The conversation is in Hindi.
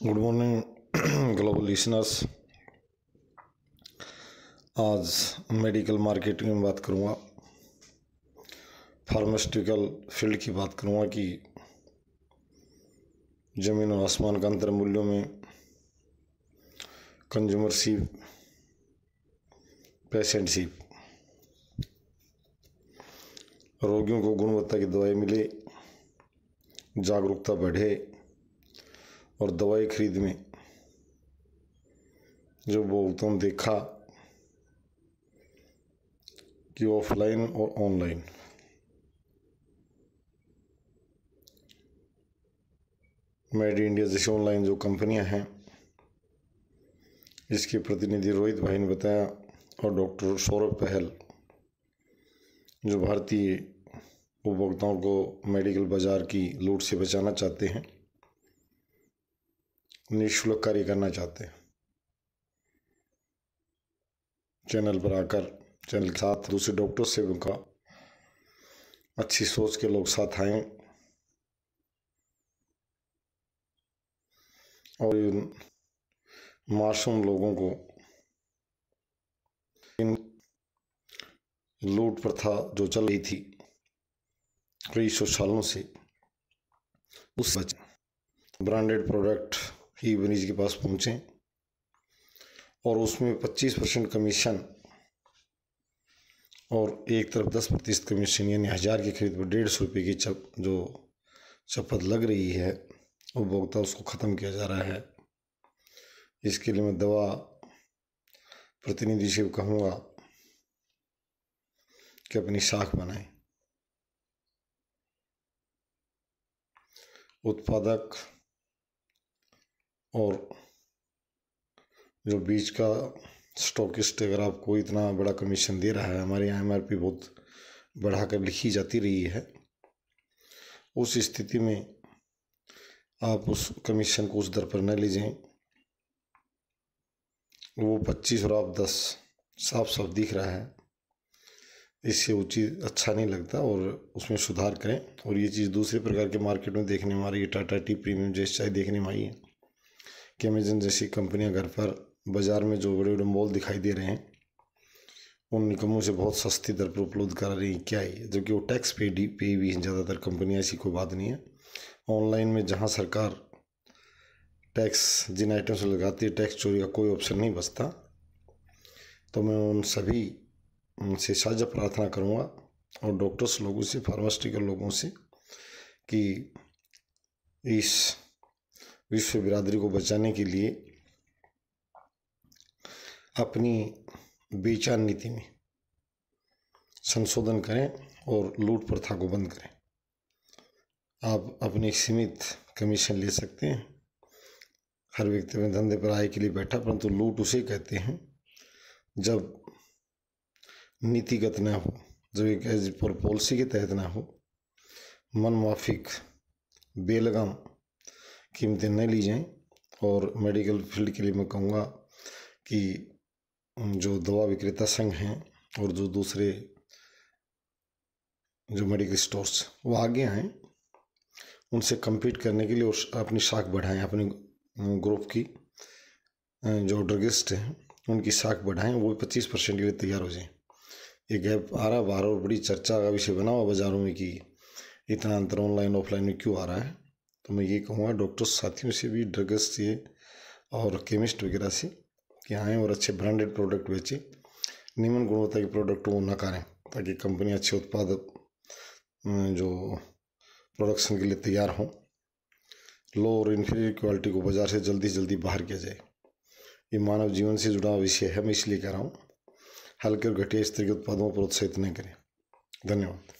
गुड मॉर्निंग ग्लोबल लिसनर्स आज मेडिकल मार्केटिंग में बात करूँगा। फार्मास्यूटिकल फ़ील्ड की बात करूँगा कि ज़मीन और आसमान का अंतर मूल्यों में कंज्यूमर सीप पेशेंट सीप रोगियों को गुणवत्ता की दवाई मिले, जागरूकता बढ़े और दवाई खरीद में जो उपभोक्ताओं ने देखा कि ऑफलाइन और ऑनलाइन। मेड इंडिया जैसी ऑनलाइन जो कंपनियाँ हैं, इसके प्रतिनिधि रोहित भाई ने बताया और डॉक्टर सौरभ पहल, जो भारतीय उपभोक्ताओं को मेडिकल बाज़ार की लूट से बचाना चाहते हैं निःशुल्क कार्य करना चाहते हैं। चैनल पर आकर, चैनल के साथ दूसरे डॉक्टर से उनका अच्छी सोच के लोग साथ आए। और इन मासूम लोगों को इन लूट प्रथा जो चल रही थी, कई सौ सालों से उस ब्रांडेड प्रोडक्ट ही मरीज़ के पास पहुँचे और उसमें 25 परसेंट कमीशन और एक तरफ़ 10 प्रतिशत कमीशन, यानी हज़ार की खरीद पर डेढ़ सौ रुपये की चप, जो चपत लग रही है, उपभोक्ता उसको ख़त्म किया जा रहा है। इसके लिए मैं दवा प्रतिनिधि से कहूँगा कि अपनी साख बनाएँ। उत्पादक और जो बीच का स्टॉकिस्ट अगर आपको इतना बड़ा कमीशन दे रहा है, हमारे यहाँ एम बहुत बढ़ाकर लिखी जाती रही है, उस स्थिति में आप उस कमीशन को उस दर पर न लीजिए वो पच्चीस और आप दस साफ़ साफ़ दिख रहा है, इससे उचित अच्छा नहीं लगता और उसमें सुधार करें। और ये चीज़ दूसरे प्रकार के मार्केट में देखने में आ रही है टाटा टी प्रीमियम जैसे चाय देखने में आई है कि अमेजन जैसी कंपनियाँ घर पर बाज़ार में जो बड़े बड़े मॉल दिखाई दे रहे हैं, उन निकमों से बहुत सस्ती दर पर उपलब्ध करा रही हैं। क्या है जबकि वो टैक्स पे डी, पे भी हैं, ज़्यादातर कंपनियाँ, ऐसी कोई बात नहीं है। ऑनलाइन में जहाँ सरकार टैक्स, जिन आइटम्स लगाती है, टैक्स चोरी का कोई ऑप्शन नहीं बचता तो मैं उन सभी, उनसे साझा प्रार्थना करूँगा और डॉक्टर्स लोगों से, फार्मास्यूटिकल लोगों से कि इस विश्व बिरादरी को बचाने के लिए अपनी बेचान नीति में संशोधन करें और लूट प्रथा को बंद करें। आप अपने सीमित कमीशन ले सकते हैं। हर व्यक्ति में धंधे पर आय के लिए बैठा, परंतु लूट उसे कहते हैं जब नीतिगत ना हो, जब एक एज पर पॉलिसी के तहत ना हो। मन माफिक बेलगाम कीमतें न ली जाएँ और मेडिकल फ़ील्ड के लिए मैं कहूँगा कि जो दवा विक्रेता संघ हैं और जो दूसरे, जो मेडिकल स्टोर्स वो आगे आएँ, उनसे कम्पीट करने के लिए और अपनी शाख बढ़ाएँ, अपने ग्रुप की जो ड्रगिस्ट हैं, उनकी शाख बढ़ाएँ, वो पच्चीस परसेंट के लिए तैयार हो जाएँ। ये गैप आ रहा बाहर और बड़ी चर्चा का विषय बना हुआ बाज़ारों में कि इतना अंतर ऑनलाइन ऑफलाइन में क्यों आ रहा है? तो मैं ये कहूँगा डॉक्टर साथियों से भी ड्रग्स से और केमिस्ट वगैरह से कि आएँ और अच्छे ब्रांडेड प्रोडक्ट बेचें। निम्न गुणवत्ता के प्रोडक्ट वो नकारें ताकि कंपनी अच्छे उत्पाद जो प्रोडक्शन के लिए तैयार हों। लो और इन्फीरियर क्वालिटी को बाज़ार से जल्दी से जल्दी बाहर किया जाए। ये मानव जीवन से जुड़ा विषय है, मैं इसलिए कह रहा हूँ हल्के और घटिया स्तर के उत्पादों को प्रोत्साहित नहीं करें। धन्यवाद।